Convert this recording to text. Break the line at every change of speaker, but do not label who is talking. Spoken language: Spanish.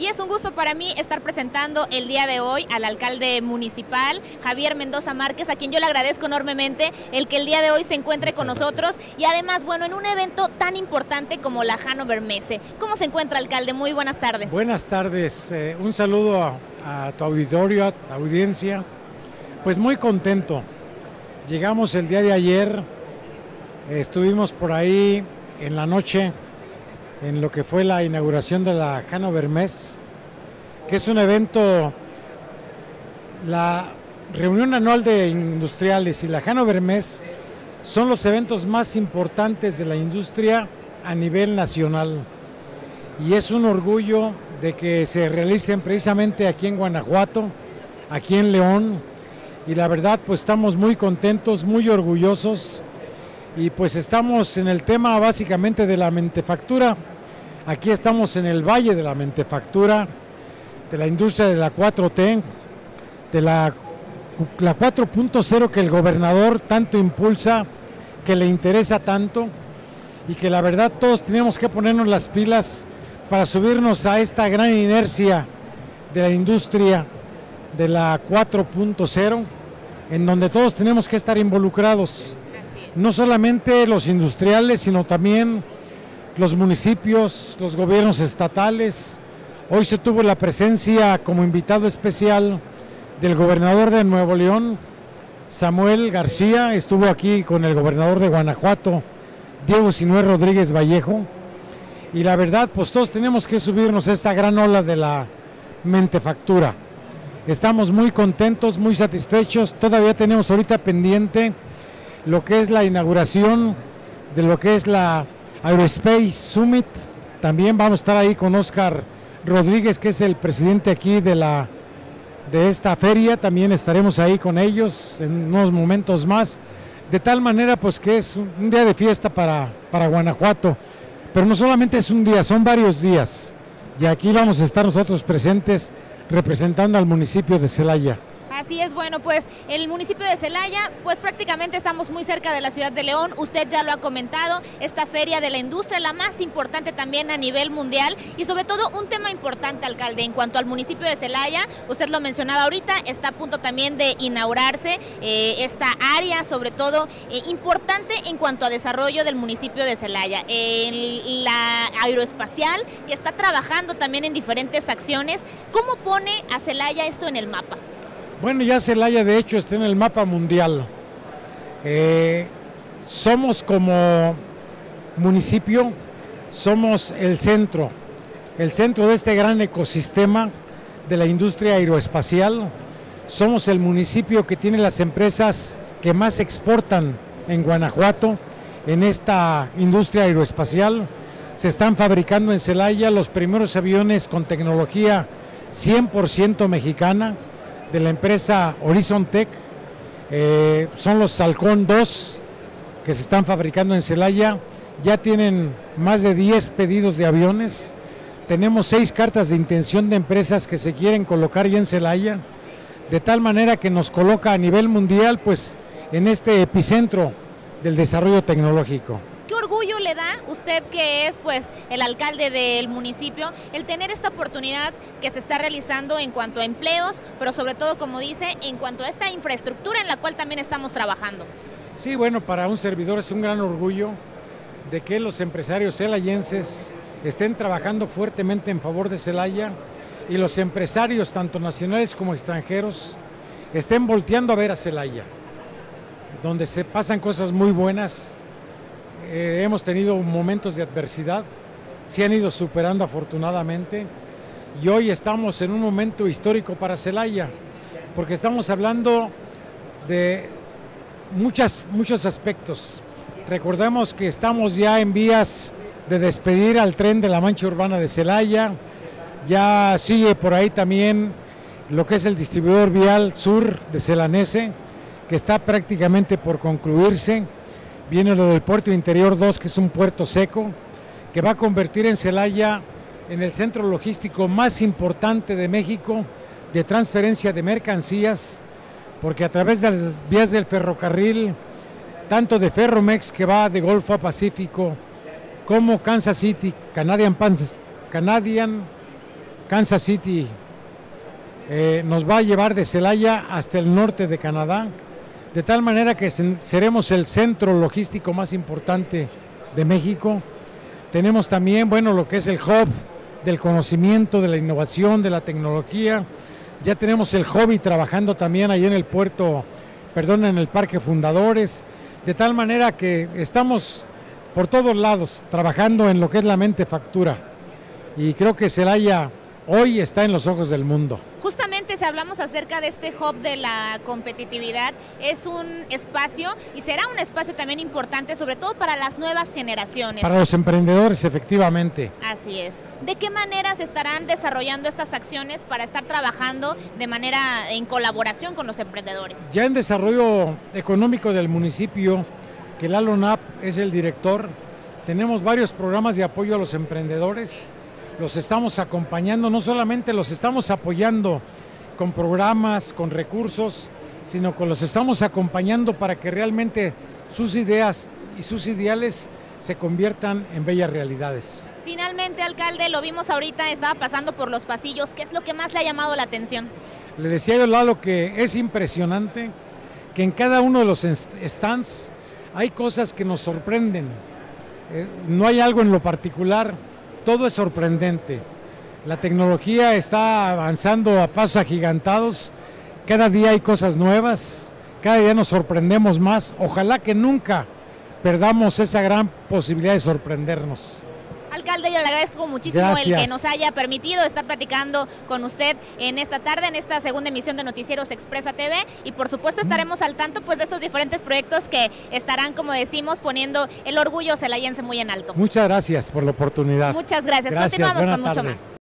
y es un gusto para mí estar presentando el día de hoy al alcalde municipal, Javier Mendoza Márquez, a quien yo le agradezco enormemente el que el día de hoy se encuentre con nosotros y además, bueno, en un evento tan importante como la Hanover Messe. ¿Cómo se encuentra, alcalde? Muy buenas tardes.
Buenas tardes. Eh, un saludo a, a tu auditorio, a tu audiencia. Pues muy contento. Llegamos el día de ayer, estuvimos por ahí en la noche en lo que fue la inauguración de la Hanover Mess, que es un evento, la reunión anual de industriales y la Hanover Mess son los eventos más importantes de la industria a nivel nacional. Y es un orgullo de que se realicen precisamente aquí en Guanajuato, aquí en León. Y la verdad, pues estamos muy contentos, muy orgullosos. Y pues estamos en el tema básicamente de la mentefactura. Aquí estamos en el Valle de la Mentefactura, de la industria de la 4T, de la, la 4.0 que el gobernador tanto impulsa, que le interesa tanto y que la verdad todos tenemos que ponernos las pilas para subirnos a esta gran inercia de la industria de la 4.0, en donde todos tenemos que estar involucrados, no solamente los industriales, sino también los municipios, los gobiernos estatales. Hoy se tuvo la presencia como invitado especial del gobernador de Nuevo León, Samuel García, estuvo aquí con el gobernador de Guanajuato, Diego Sinué Rodríguez Vallejo. Y la verdad, pues todos tenemos que subirnos a esta gran ola de la mentefactura. Estamos muy contentos, muy satisfechos. Todavía tenemos ahorita pendiente lo que es la inauguración de lo que es la Aerospace Summit. También vamos a estar ahí con Oscar Rodríguez, que es el presidente aquí de la de esta feria. También estaremos ahí con ellos en unos momentos más. De tal manera, pues que es un día de fiesta para, para Guanajuato. Pero no solamente es un día, son varios días. Y aquí vamos a estar nosotros presentes representando al municipio de Celaya.
Así es, bueno, pues el municipio de Celaya, pues prácticamente estamos muy cerca de la ciudad de León, usted ya lo ha comentado, esta feria de la industria, la más importante también a nivel mundial y sobre todo un tema importante, alcalde, en cuanto al municipio de Celaya, usted lo mencionaba ahorita, está a punto también de inaugurarse eh, esta área, sobre todo eh, importante en cuanto a desarrollo del municipio de Celaya, eh, la aeroespacial que está trabajando también en diferentes acciones, ¿cómo pone a Celaya esto en el mapa?
Bueno, ya Celaya de hecho está en el mapa mundial. Eh, somos como municipio, somos el centro, el centro de este gran ecosistema de la industria aeroespacial. Somos el municipio que tiene las empresas que más exportan en Guanajuato en esta industria aeroespacial. Se están fabricando en Celaya los primeros aviones con tecnología 100% mexicana de la empresa Horizon Tech. Eh, son los Halcón 2 que se están fabricando en Celaya. Ya tienen más de 10 pedidos de aviones. Tenemos seis cartas de intención de empresas que se quieren colocar ya en Celaya, de tal manera que nos coloca a nivel mundial pues en este epicentro del desarrollo tecnológico
orgullo le da usted que es pues el alcalde del municipio el tener esta oportunidad que se está realizando en cuanto a empleos, pero sobre todo como dice, en cuanto a esta infraestructura en la cual también estamos trabajando.
Sí, bueno, para un servidor es un gran orgullo de que los empresarios celayenses estén trabajando fuertemente en favor de Celaya y los empresarios, tanto nacionales como extranjeros, estén volteando a ver a Celaya, donde se pasan cosas muy buenas, eh, hemos tenido momentos de adversidad, se han ido superando afortunadamente y hoy estamos en un momento histórico para Celaya, porque estamos hablando de muchas, muchos aspectos. Recordemos que estamos ya en vías de despedir al tren de la mancha urbana de Celaya, ya sigue por ahí también lo que es el distribuidor vial sur de Celanese, que está prácticamente por concluirse Viene lo del puerto interior 2, que es un puerto seco, que va a convertir en Celaya en el centro logístico más importante de México de transferencia de mercancías, porque a través de las vías del ferrocarril, tanto de Ferromex que va de Golfo a Pacífico, como Kansas City, Canadian, Canadian Kansas City eh, nos va a llevar de Celaya hasta el norte de Canadá, de tal manera que seremos el centro logístico más importante de México. Tenemos también, bueno, lo que es el hub del conocimiento, de la innovación, de la tecnología. Ya tenemos el hobby trabajando también ahí en el puerto, perdón, en el Parque Fundadores, de tal manera que estamos por todos lados trabajando en lo que es la mente factura. Y creo que Celaya hoy está en los ojos del mundo.
Si hablamos acerca de este hub de la competitividad, es un espacio y será un espacio también importante, sobre todo para las nuevas generaciones.
Para los emprendedores, efectivamente.
Así es. ¿De qué manera se estarán desarrollando estas acciones para estar trabajando de manera en colaboración con los emprendedores?
Ya en desarrollo económico del municipio, que Lalo Nap es el director, tenemos varios programas de apoyo a los emprendedores los estamos acompañando, no solamente los estamos apoyando con programas, con recursos, sino que los estamos acompañando para que realmente sus ideas y sus ideales se conviertan en bellas realidades.
Finalmente, alcalde, lo vimos ahorita, estaba pasando por los pasillos. ¿Qué es lo que más le ha llamado la atención?
Le decía yo, Lalo, que es impresionante que en cada uno de los stands hay cosas que nos sorprenden. Eh, no hay algo en lo particular todo es sorprendente. La tecnología está avanzando a pasos agigantados, cada día hay cosas nuevas, cada día nos sorprendemos más. Ojalá que nunca perdamos esa gran posibilidad de sorprendernos.
Alcalde, yo le agradezco muchísimo el que nos haya permitido estar platicando con usted en esta tarde, en esta segunda emisión de Noticieros Expresa TV y por supuesto estaremos al tanto pues de estos diferentes proyectos que estarán, como decimos, poniendo el orgullo celayense muy en alto.
Muchas gracias por la oportunidad.
Muchas gracias. Continuamos con mucho más.